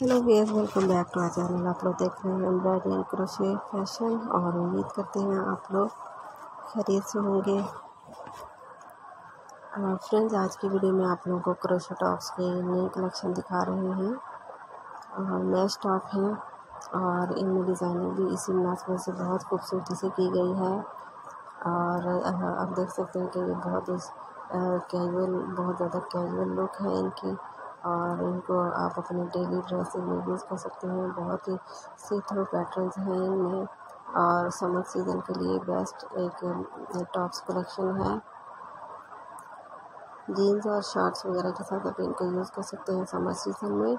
Hello VS welcome back to our channel आप लोग देख रहे हैं एम्ब्रॉयडरी एंड क्रोशे फ़ैशन और उम्मीद करते हैं आप लोग खरीद से होंगे। फ्रेंड्स आज की वीडियो में आप लोगों को क्रोशे टॉप्स के नए कलेक्शन दिखा रहे हैं। और मैच टॉप हैं और इनमें डिज़ाइनिंग भी इसी मुनासिबत से बहुत खूबसूरती से की गई है। और आप देख सकते हैं कि ये बहुत कैजुअल बहुत ज़्यादा कैजुअल लुक है इनकी। और इनको आप अपने डेली ड्रेसिंग में यूज़ कर सकते हैं। बहुत ही सी थ्रू पैटर्न्स हैं इनमें और समर सीज़न के लिए बेस्ट एक टॉप्स कलेक्शन है। जीन्स और शर्ट्स वगैरह के साथ आप इनको यूज़ कर सकते हैं समर सीज़न में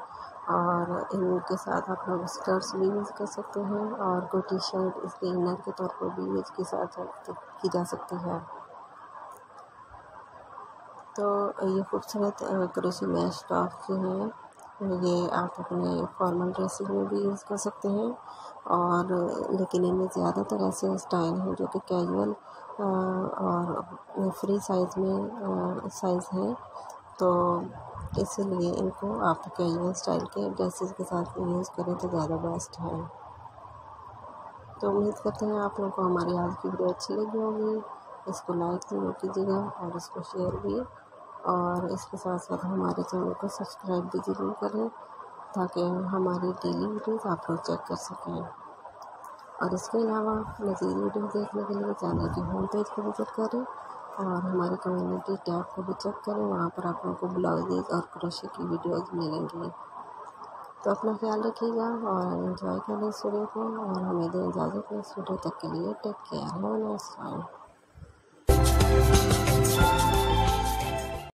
और इनके साथ आप लोग स्कर्ट्स भी यूज़ कर सकते हैं और कोई टी शर्ट इसके इनर के तौर पर भी यूज़ की की जा सकती है। तो ये खूबसूरत क्रोशी मैश टॉप जो है। ये आप अपने फॉर्मल ड्रेसिंग में भी यूज़ कर सकते हैं और, लेकिन इनमें ज़्यादातर ऐसे स्टाइल हैं जो कि कैजुअल और फ्री साइज़ में साइज़ है। तो इसीलिए इनको आप कैजुअल स्टाइल के ड्रेसेस के साथ यूज़ करें तो ज़्यादा बेस्ट है। तो उम्मीद करते हैं आप लोगों को हमारी आज की वीडियो अच्छी लगी होगी। इसको लाइक ज़रूर कीजिएगा और इसको शेयर भी और इसके साथ साथ हमारे चैनल को सब्सक्राइब भी ज़रूर करें ताकि हमारी डेली वीडियोज़ आप लोग चेक कर सकें। और इसके अलावा मज़ीद वीडियो देखने के लिए चैनल के होम पेज को विज़िट करें और हमारे कम्युनिटी टैब को भी चेक करें, वहाँ पर आप लोगों को ब्लाउजेज और क्रोशे की वीडियोज़ मिलेंगी। तो अपना ख्याल रखिएगा और इन्जॉय करें इस वीडियो को और हमें दें इजाज़त इस वीडियो तक के लिए टेक केयर है नेक्स्ट टाइम